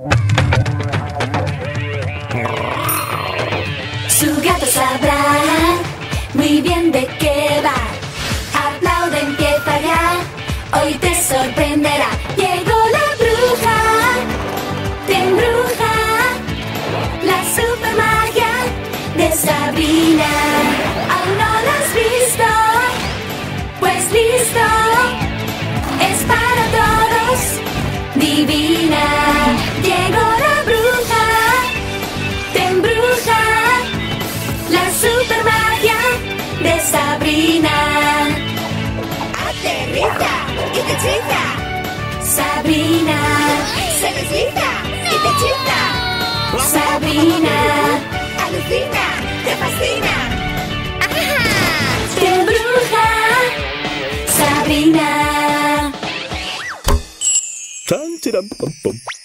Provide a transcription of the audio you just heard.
Su gato sabrá muy bien de qué va. Aplaude, empieza ya. Hoy te sorprenderá. Llegó la bruja, te embruja. La super magia de Sabrina. ¿Aún no la has visto? Pues listo. Es para todos. Divina. Sabrina, te hechiza. Sabrina, Alucina, te fascina. te embruja. Sabrina. Pam.